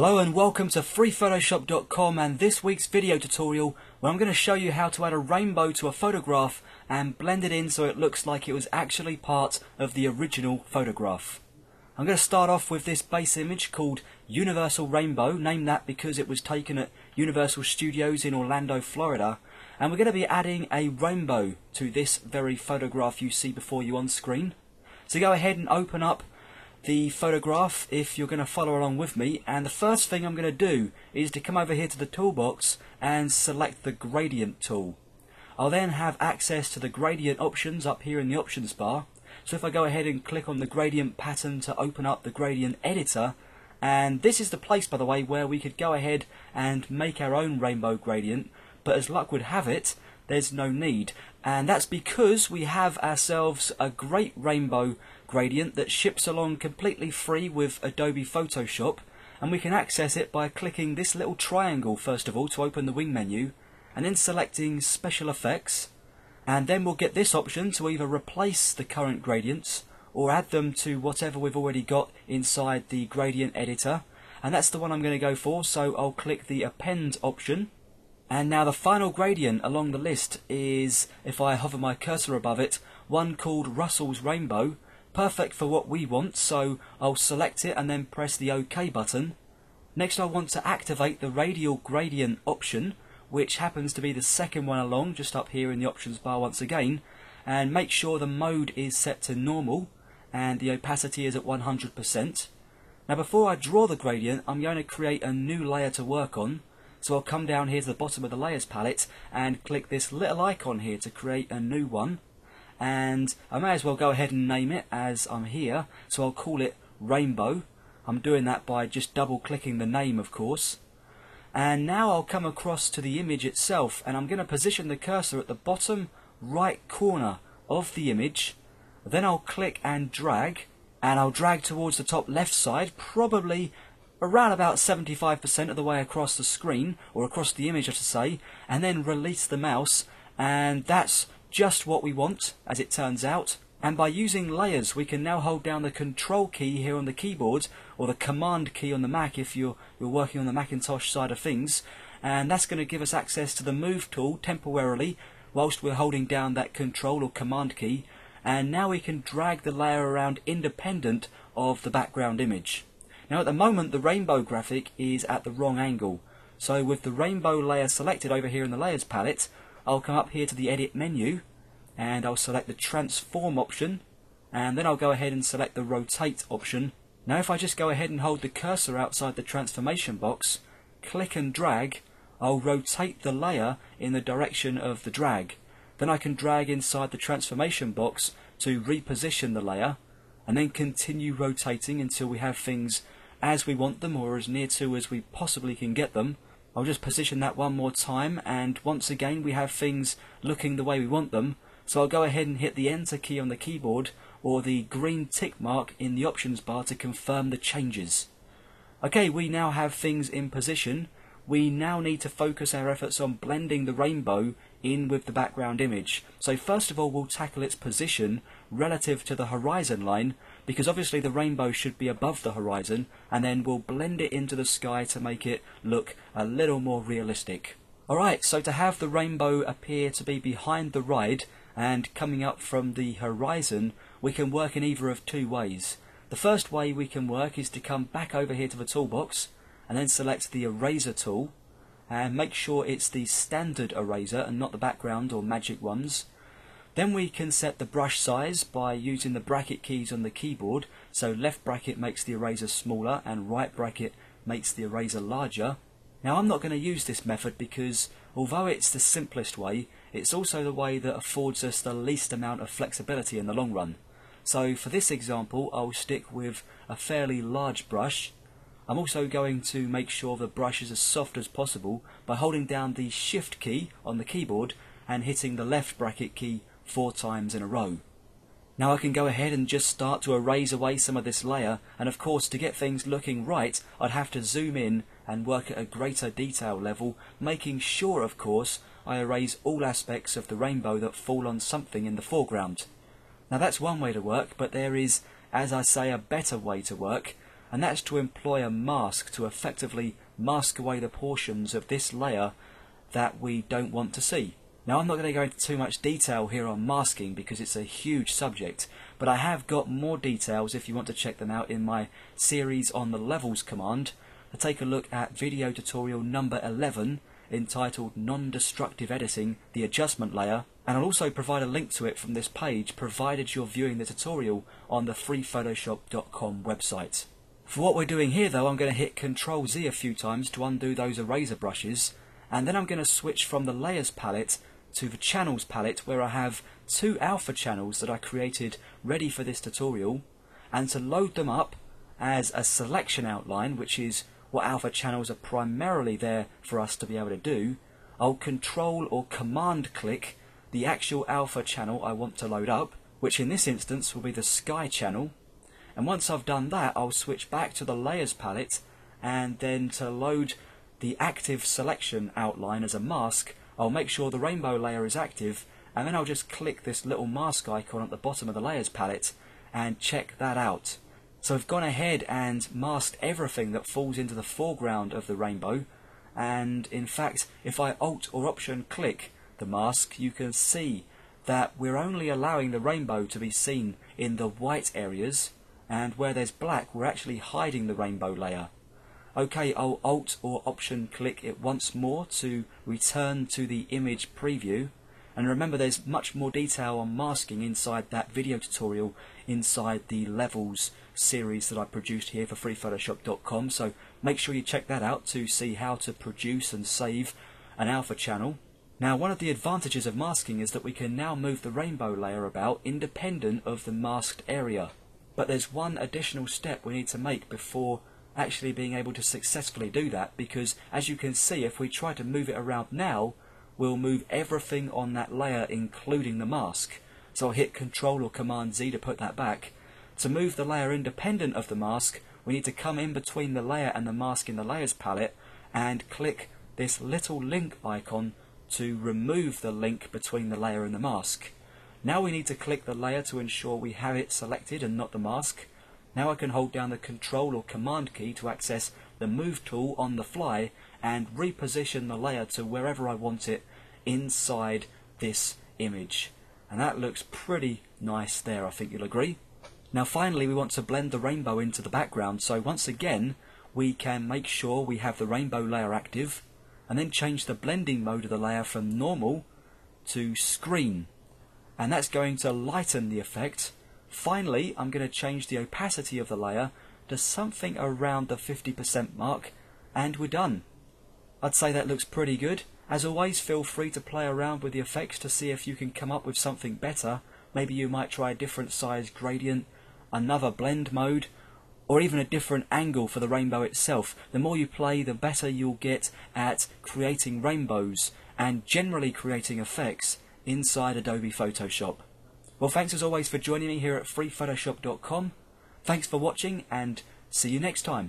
Hello and welcome to 3photoshop.com and this week's video tutorial where I'm going to show you how to add a rainbow to a photograph and blend it in so it looks like it was actually part of the original photograph. I'm going to start off with this base image called Universal Rainbow, named that because it was taken at Universal Studios in Orlando, Florida and we're going to be adding a rainbow to this very photograph you see before you on screen. So go ahead and open up the photograph if you're going to follow along with me and the first thing I'm going to do is to come over here to the toolbox and select the gradient tool. I'll then have access to the gradient options up here in the options bar so if I go ahead and click on the gradient pattern to open up the gradient editor and this is the place by the way where we could go ahead and make our own rainbow gradient but as luck would have it there's no need. And that's because we have ourselves a great rainbow gradient that ships along completely free with Adobe Photoshop and we can access it by clicking this little triangle first of all to open the wing menu and then selecting special effects and then we'll get this option to either replace the current gradients or add them to whatever we've already got inside the gradient editor and that's the one I'm going to go for so I'll click the append option and now the final gradient along the list is, if I hover my cursor above it, one called Russell's Rainbow. Perfect for what we want, so I'll select it and then press the OK button. Next I want to activate the radial gradient option, which happens to be the second one along, just up here in the options bar once again, and make sure the mode is set to normal and the opacity is at 100%. Now before I draw the gradient, I'm going to create a new layer to work on, so I'll come down here to the bottom of the layers palette and click this little icon here to create a new one. And I may as well go ahead and name it as I'm here. So I'll call it Rainbow. I'm doing that by just double clicking the name of course. And now I'll come across to the image itself and I'm going to position the cursor at the bottom right corner of the image. Then I'll click and drag and I'll drag towards the top left side, probably around about 75% of the way across the screen, or across the image I should say, and then release the mouse, and that's just what we want, as it turns out. And by using layers, we can now hold down the control key here on the keyboard, or the command key on the Mac if you're, you're working on the Macintosh side of things, and that's going to give us access to the move tool temporarily, whilst we're holding down that control or command key, and now we can drag the layer around independent of the background image. Now at the moment the rainbow graphic is at the wrong angle. So with the rainbow layer selected over here in the layers palette, I'll come up here to the edit menu and I'll select the transform option and then I'll go ahead and select the rotate option. Now if I just go ahead and hold the cursor outside the transformation box, click and drag, I'll rotate the layer in the direction of the drag. Then I can drag inside the transformation box to reposition the layer and then continue rotating until we have things as we want them or as near to as we possibly can get them. I'll just position that one more time and once again we have things looking the way we want them. So I'll go ahead and hit the enter key on the keyboard or the green tick mark in the options bar to confirm the changes. Okay, we now have things in position. We now need to focus our efforts on blending the rainbow in with the background image. So first of all we'll tackle its position relative to the horizon line because obviously the rainbow should be above the horizon and then we'll blend it into the sky to make it look a little more realistic. Alright, so to have the rainbow appear to be behind the ride and coming up from the horizon, we can work in either of two ways. The first way we can work is to come back over here to the toolbox and then select the eraser tool and make sure it's the standard eraser and not the background or magic ones. Then we can set the brush size by using the bracket keys on the keyboard. So left bracket makes the eraser smaller and right bracket makes the eraser larger. Now I'm not going to use this method because although it's the simplest way, it's also the way that affords us the least amount of flexibility in the long run. So for this example I'll stick with a fairly large brush I'm also going to make sure the brush is as soft as possible by holding down the shift key on the keyboard and hitting the left bracket key four times in a row. Now I can go ahead and just start to erase away some of this layer and of course to get things looking right I'd have to zoom in and work at a greater detail level, making sure, of course, I erase all aspects of the rainbow that fall on something in the foreground. Now that's one way to work, but there is, as I say, a better way to work, and that's to employ a mask to effectively mask away the portions of this layer that we don't want to see. Now I'm not going to go into too much detail here on masking because it's a huge subject, but I have got more details if you want to check them out in my series on the levels command. To take a look at video tutorial number 11 entitled Non-Destructive Editing, the Adjustment Layer, and I'll also provide a link to it from this page provided you're viewing the tutorial on the 3photoshop.com website. For what we're doing here though, I'm going to hit Ctrl Z a few times to undo those eraser brushes, and then I'm going to switch from the Layers palette to the Channels palette where I have two alpha channels that I created ready for this tutorial, and to load them up as a selection outline, which is what alpha channels are primarily there for us to be able to do, I'll control or command click the actual alpha channel I want to load up, which in this instance will be the sky channel. And once I've done that, I'll switch back to the layers palette and then to load the active selection outline as a mask, I'll make sure the rainbow layer is active and then I'll just click this little mask icon at the bottom of the layers palette and check that out. So I've gone ahead and masked everything that falls into the foreground of the rainbow. And in fact if I alt or option click the mask you can see that we're only allowing the rainbow to be seen in the white areas. And where there's black we're actually hiding the rainbow layer. Okay, I'll Alt or Option click it once more to return to the image preview and remember there's much more detail on masking inside that video tutorial inside the levels series that I produced here for 3photoshop.com so make sure you check that out to see how to produce and save an alpha channel. Now one of the advantages of masking is that we can now move the rainbow layer about independent of the masked area. But there's one additional step we need to make before actually being able to successfully do that because as you can see if we try to move it around now we'll move everything on that layer including the mask. So I'll hit Control or Command Z to put that back. To move the layer independent of the mask, we need to come in between the layer and the mask in the Layers palette and click this little link icon to remove the link between the layer and the mask. Now we need to click the layer to ensure we have it selected and not the mask. Now I can hold down the Control or Command key to access the Move tool on the fly and reposition the layer to wherever I want it inside this image. And that looks pretty nice there, I think you'll agree. Now finally we want to blend the rainbow into the background, so once again we can make sure we have the rainbow layer active, and then change the blending mode of the layer from normal to screen. And that's going to lighten the effect. Finally, I'm going to change the opacity of the layer to something around the 50% mark, and we're done. I'd say that looks pretty good. As always, feel free to play around with the effects to see if you can come up with something better. Maybe you might try a different size gradient, another blend mode, or even a different angle for the rainbow itself. The more you play, the better you'll get at creating rainbows and generally creating effects inside Adobe Photoshop. Well, thanks as always for joining me here at 3photoshop.com. Thanks for watching and see you next time.